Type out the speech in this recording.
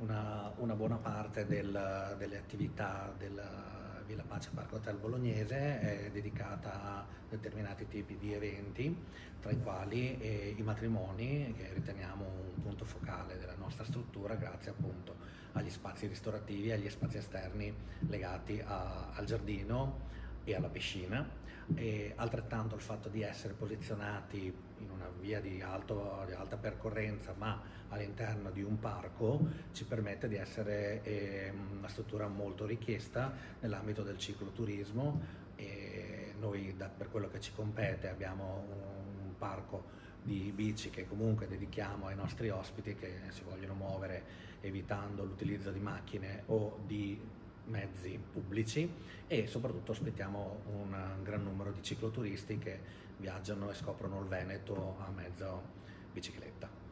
una, una buona parte del, delle attività della Villa Pace Parco Hotel Bolognese è dedicata a determinati tipi di eventi, tra i quali eh, i matrimoni, che riteniamo un punto focale della nostra struttura, grazie appunto agli spazi ristorativi e agli spazi esterni legati a, al giardino e alla piscina e altrettanto il fatto di essere posizionati in una via di, alto, di alta percorrenza ma all'interno di un parco ci permette di essere eh, una struttura molto richiesta nell'ambito del cicloturismo. E noi da, per quello che ci compete abbiamo un, un parco di bici che comunque dedichiamo ai nostri ospiti che si vogliono muovere evitando l'utilizzo di macchine o di mezzi pubblici e soprattutto aspettiamo un gran numero di cicloturisti che viaggiano e scoprono il Veneto a mezzo bicicletta.